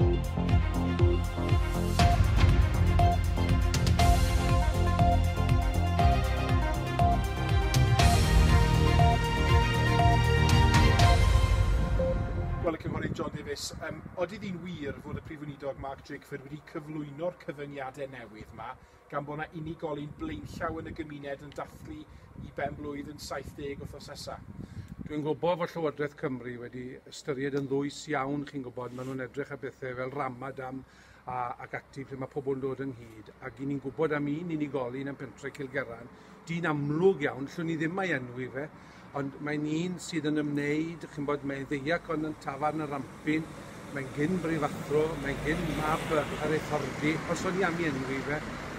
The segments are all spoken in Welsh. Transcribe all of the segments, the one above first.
Wel, y cynghorydd John Davies, um, oed iddi'n wir fod y Prif Weinidog Mark Drakeford wedi cyflwyno'r cyfyngiadau newydd yma gan bod yna unigolyn blaenllaw yn y gymuned yn dathlu i ben blwydd yn 70 wythnos nesaf. Dwi'n gwybod fod Llywodraeth Cymru wedi ystyried yn ddwys iawn, chi'n gwybod, maen nhw'n edrych ar bethau fel ramadam a, ac ati lle mae pobl yn dod ynghyd. Ac i ni'n gwybod am un unigolyn yn pentre Cilgeran, di'n amlwg iawn, llwn ni ddim ei enwi fe, ond mae'n un sydd yn ymwneud, chi'n bod, mae'n ddeiac ond yn tafarn y rampin, mae'n gyn brifathro, mae'n gyn mab yr etholdi, os o'n i am i enwi fe,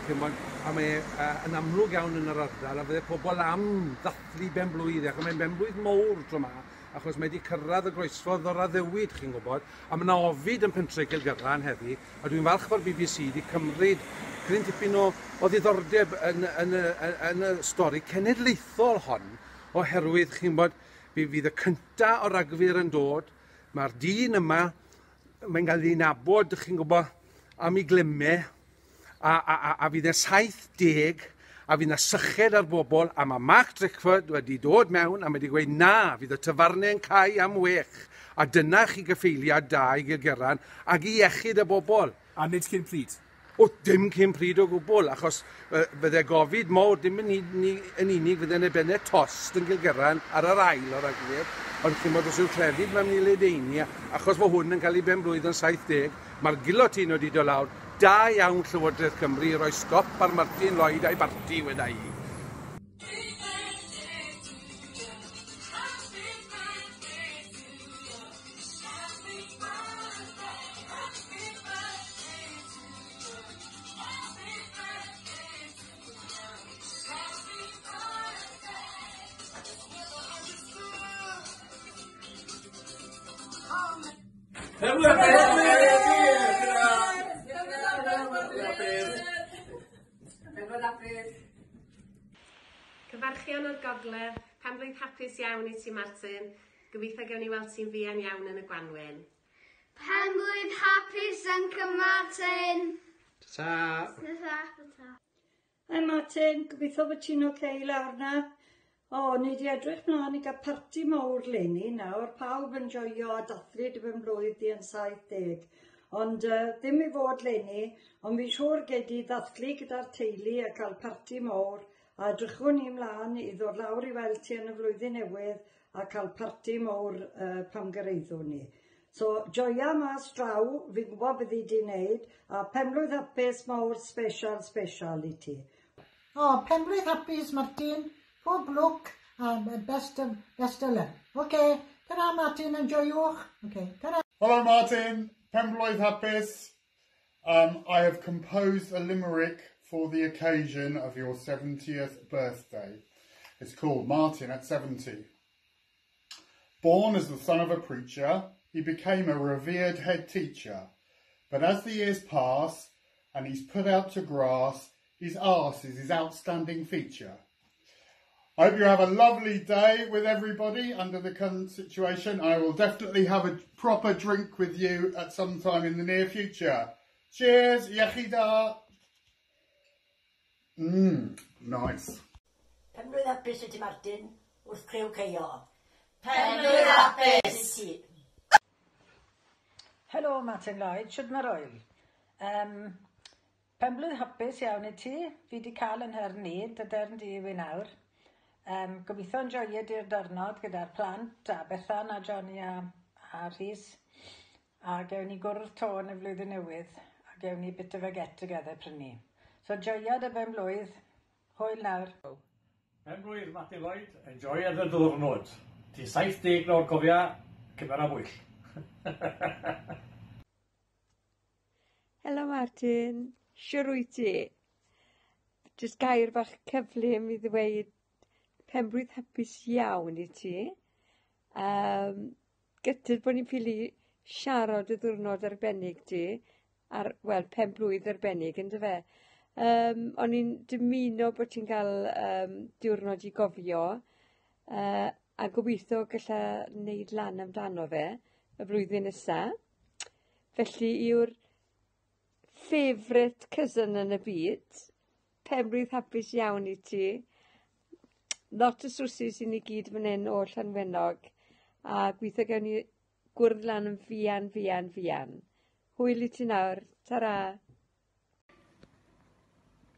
a mae uh, yn amlwg iawn yn yr ardal, a fydde pobl am ddathlu ben blwydd ac mae'n ben blwydd mowr tro yma, achos mae wedi cyrraedd y groesffordd o'r addewid, chi'n gwybod, a mae yna ofid yn pentre Gilgyrlan heddi, a dwi'n falch bod BBC wedi cymryd gryn tipyn o, o ddiddordeb yn, yn, yn, yn, y stori cenedlaethol hon, oherwydd, chi'n bod, fydd y cynta o ragfyr yn dod, mae'r dyn yma, mae'n cael ei nabod, chi'n gwybod, am ei glimau, a, a, a, a fydd e 70 a fydd yna syched ar bobl, a mae Mark Drickford wedi dod mewn a wedi gweud na, fydd y tyfarnau'n cael am wech, a dyna chi gyffeiliad da i gyrgeran ac i iechyd y bobl. A nid cyn pryd? O, dim cyn pryd o gwbl, achos uh, fydde gofid mor dim yn, unig, yn unig fydde fydde'n ebene tost yn gyrgeran ar yr ail o'r agwedd, ond chi'n bod os yw crefydd mewn i ledeini, achos mae hwn yn cael ei ben blwyddyn 70, mae'r gilotin wedi dod lawr, Da iawn Llywodraeth Cymru roi stop ar Martin Lloyd a'i barti wedai. chi yn o'r gogledd, pan blwydd hapus iawn i ti Martin, gobeithio gewn ni weld ti'n fuan iawn yn y Gwanwyn. Pan blwydd hapus yn Martin! Ta! Ta! Ta! Hi Martin, gobeithio bod ti'n oce okay lawr na. O, ni wedi edrych mlaen i gael parti mawr leni nawr, pawb yn joio a dathlu dy fy mlwydd di yn 70. Ond uh, ddim i fod leni, ond fi'n siŵr gei di ddathlu gyda'r teulu a cael parti mawr a edrychwn ni mlaen i ddod lawr i weld ti yn y flwyddyn newydd a cael parti mawr uh, pam gyreiddwn ni. So, joia mas draw, fi'n gwybod byddi di wneud, a penblwydd hapus mawr special, special i ti. O, oh, penblwydd hapus, Martin. Pob lwc a best of, best of luck. OK, ta Martin, enjoywch. OK, ta Hello, Martin. Penblwydd hapus. Um, I have composed a limerick for the occasion of your 70th birthday. It's called Martin at 70. Born as the son of a preacher, he became a revered head teacher. But as the years pass and he's put out to grass, his arse is his outstanding feature. I hope you have a lovely day with everybody under the current situation. I will definitely have a proper drink with you at some time in the near future. Cheers, Yachida. Mmm, nice. Pen hapus wyt ti, Martin, wrth crew ceio. Pen mlwydd hapus! Helo, Martin Lloyd, siwt mae'r oel. Um, Penblwydd hapus iawn i ti. Fi wedi cael yn her ni, dy dern di i nawr. Um, Gobeithio'n joio di'r dyrnod gyda'r plant a Bethan a Johnny a, a Rhys. A gewn ni gwrdd to yn y flwyddyn newydd a gewn ni bit of a get together prynu. So joiad y ben blwydd, hwyl nawr. Ben blwydd, Matty Lloyd, enjoiad y ddwrnod. Ti 70 nawr cofia, cyfer a bwyll. Helo Martin, siwr wyt ti? Jyst gair bach cyflym i ddweud penblwydd hapus iawn i ti. Um, gytyd bod ni'n ffili siarad y ddwrnod arbennig ti, ar, wel, penblwydd arbennig, ynddo fe? Um, o'n i'n dymuno bod ti'n cael um, diwrnod i gofio uh, a gobeithio galla wneud lan amdano fe y flwyddyn nesa felly yw'r favourite cousin yn y byd penblwydd hapus iawn i ti lot o swsys i ni gyd fan hyn o Llanfennog a gweithio gawn ni gwrdd lan yn fian, fian, fian. Hwyl i ti nawr. Ta-ra!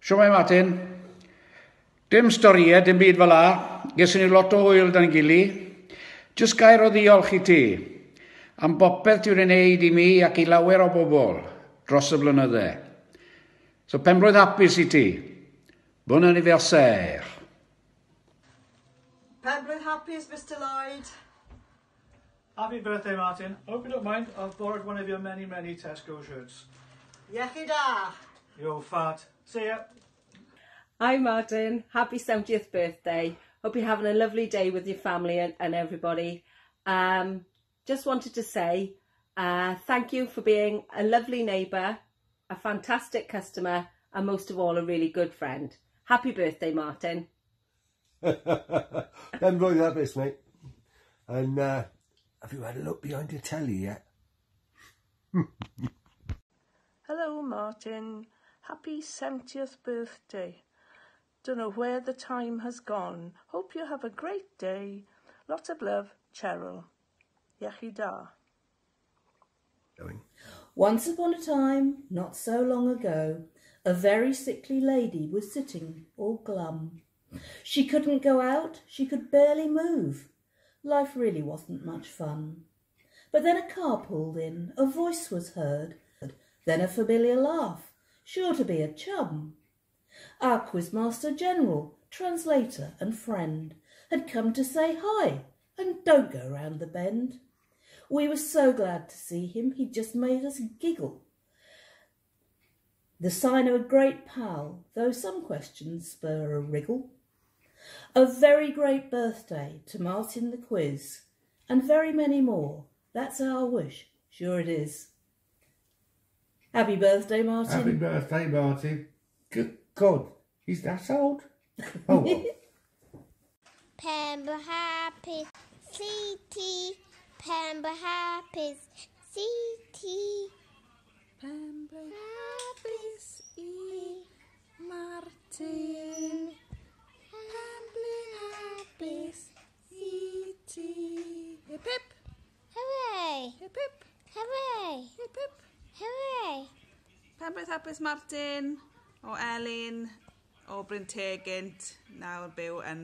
Siomai Martin, dim storiau, e, dim byd fel la. Gesyn ni lot o hwyl dan gili. Jyst gair o ddiolch i ti am bopeth ti'n ei wneud i mi ac i lawer o bobl dros y blynyddoedd. So penblwydd hapus i ti. Bon anniversaire. Penblwydd hapus, Mr Lloyd. Happy birthday, Martin. Hope you don't mind, I've borrowed one of your many, many Tesco shirts. Iechyd da. You're fat. See ya. Hi, Martin. Happy 70th birthday. Hope you're having a lovely day with your family and, and everybody. Um, just wanted to say uh, thank you for being a lovely neighbour, a fantastic customer, and most of all, a really good friend. Happy birthday, Martin. I'm really happiest, mate. And uh, have you had a look behind your telly yet? Hello, Martin. Happy 70th birthday. Don't know where the time has gone. Hope you have a great day. Lots of love, Cheryl. Iechyd da. Once upon a time, not so long ago, a very sickly lady was sitting all glum. She couldn't go out, she could barely move. Life really wasn't much fun. But then a car pulled in, a voice was heard, then a familiar laugh, sure to be a chum. Our Quizmaster General, translator and friend, had come to say hi and don't go round the bend. We were so glad to see him, he just made us giggle. The sign of a great pal, though some questions spur a wriggle. A very great birthday to Martin the Quiz, and very many more. That's our wish, sure it is. Happy birthday, Martin. Happy birthday, Martin. Good God, he's that old? Oh, well. Pember happy city. Pember happy city. Pember Hapus Martin, o Elin, o Bryn Tegint, nawr byw yn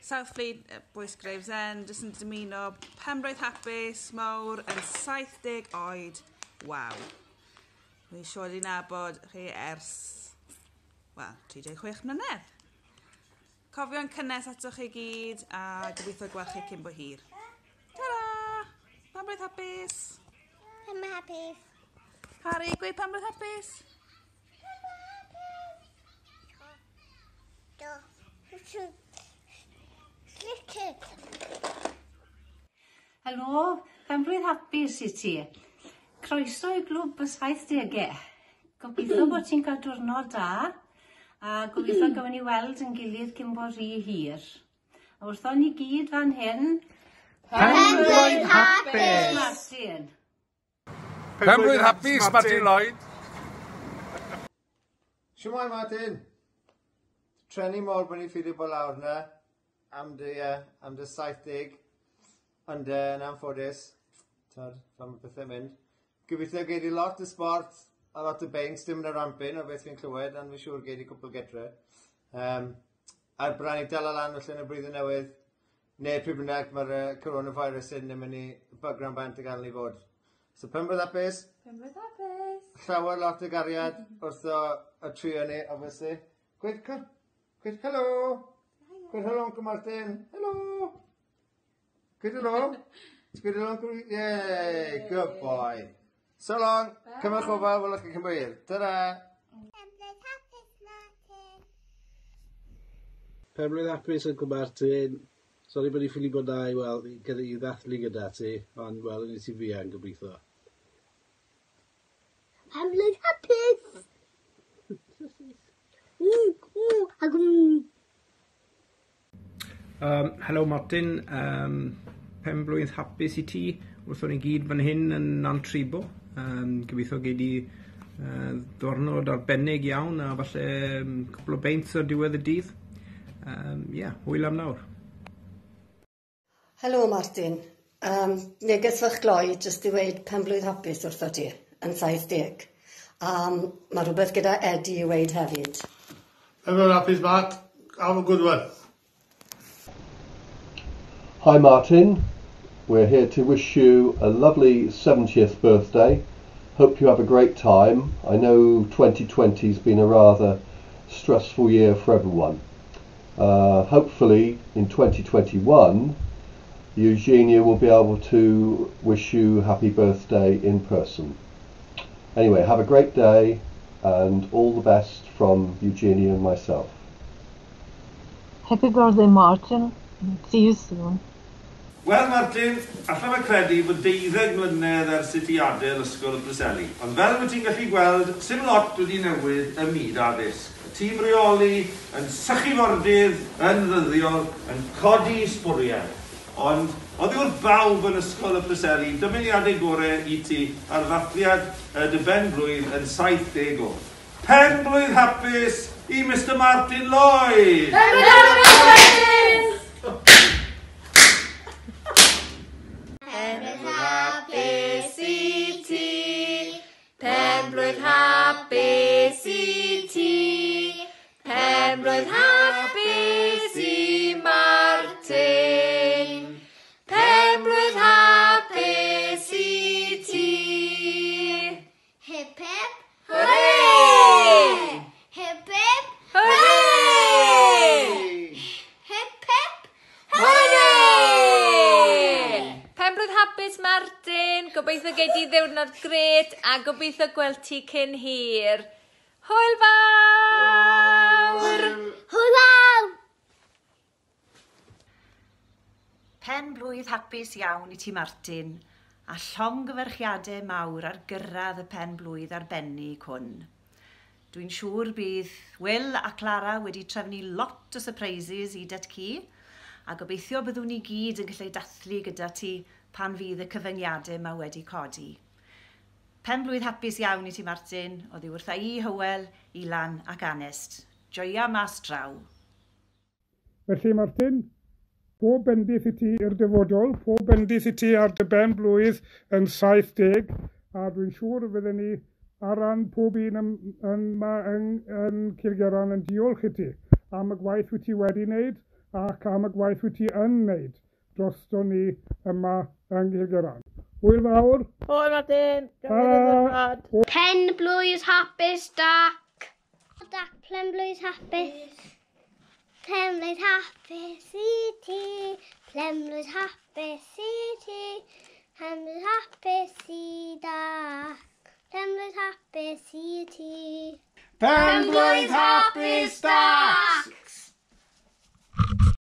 Southfleet, Bwys Gravesend, jyst yn dymuno Penbraith Hapus Mawr yn 70 oed. Waw. Rwy'n siŵr i nabod chi ers, wel, 36 mlynedd. Cofio'n cynnes atoch chi gyd a gobeithio gweld chi cyn bo hir. Ta-ra! Penbraith Hapus! Penbraith Hapus! Harry, gweud pan roedd hapus? Helo, pan hapus i ti. Croeso i glwb y 70au. Gobeithio bod ti'n cael diwrnod da a gobeithio hmm. gawn ni weld yn gilydd cyn bod rhy hir. A wrtho ni gyd fan hyn, Pan hapus! Martin. Pen blwydd hapus, Martin Lloyd. Siwmai, Martin. Trenu mor bod ni'n ffili bod lawr yna am dy, uh, am dy 70, ond uh, yn anffodus, tad, pan mae pethau mynd. Gobeithio gei di lot o sport, a lot o beins, dim yn y rampin o beth fi'n clywed, ond fi'n siŵr gei di cwpl getre. Um, a'r bran i dal lan yn y bryd newydd, neu pryd bynnag mae'r uh, e, coronavirus yn mynd i bygran bant y gael ni fod. So penblwydd apus. Penblwydd apus. Llawer lot o gariad wrth o, y trio ni, obviously. Gwyd, gwyd, helo. Gwyd, helo, Uncle Martin. Helo. Gwyd, helo. Gwyd, helo, Uncle Yay, good boy. So long. Cymryd chofal, fel ych chi'n cymryd. Ta-da. Penblwydd hapus, Martin. Penblwydd hapus, Uncle Martin. Sori bod 'i ffili bod da i weld gyda i ddathlu gyda ti ond wel wnes i yn gobeithio. I'm really hapus. Mm, mm, ag mm. Um, hello Martin, um, pen blwydd hapus i ti wrth o'n i gyd fan hyn yn Nantribo. Um, gobeithio gei di uh, ddornod arbennig iawn a falle um, cwbl o beint o diwedd y dydd. Um, yeah, hwyl am nawr. Helo Martin, um, neges fach gloi jyst i weid pen blwydd hapus wrtho ti yn 70. Um, mae rhywbeth gyda Eddie i weid hefyd. Hello, Happy's Mark. Have a good one. Hi Martin, we're here to wish you a lovely 70th birthday. Hope you have a great time. I know 2020's been a rather stressful year for everyone. Uh, hopefully in 2021 Eugenia will be able to wish you happy birthday in person. Anyway, have a great day and all the best from Eugenia and myself. Happy birthday, Martin. See you soon. Wel, Martin, allan mae credu bod deuddeg mlynedd ers i ti adael ysgol y Bryseli. Ond fel mae ti'n gallu gweld, sy'n lot wedi newid y myd addysg. Y tîm reoli yn sychu fordydd, yn ddyddiol, yn codi sbwriau. Ond, oedd wrth bawb yn ysgol y Preseri, dymuniadau gorau i ti ar ddathliad y dy ben blwydd yn 70 o. Pen blwydd hapus i Mr Martin Lloyd! Pen blwydd hapus! Pen blwydd hapus i ti, pen blwydd hapus i ti, pen blwydd hapus diwrnod gret a gobeithio gweld ti cyn hir. Hwyl fawr! Hwyl fawr! Pen blwydd hapus iawn i ti Martin a llongyferchiadau mawr ar gyrraedd y pen blwydd arbennig hwn. Dwi'n siŵr bydd Will a Clara wedi trefnu lot o surprises i dat ci a gobeithio byddwn ni gyd yn gallu dathlu gyda ti pan fydd y cyfyngiadau mae wedi codi. Pen blwydd hapus iawn i ti Martin, oedd i wrtha i Hywel, Ilan ac Anest. Joia mas draw. Felly Martin, pob bendith i ti i'r dyfodol, pob bendith i ti ar dy ben blwydd yn 70, a dwi'n siŵr fydden ni ar ran pob un yma yn, yn, yn Cilgaran yn diolch i ti am y gwaith wyt ti wedi wneud ac am y gwaith wyt ti yn wneud dros ni yma yng Nghilgaran. Hwyl fawr. Hwyl Martin. Pen blwydd hapus dac. Dac plen blwydd hapus. Plen blwydd hapus i ti. Plen blwydd hapus i ti. Plen blwydd hapus i dac. Plen blwydd hapus i ti. Pen blwydd hapus dac.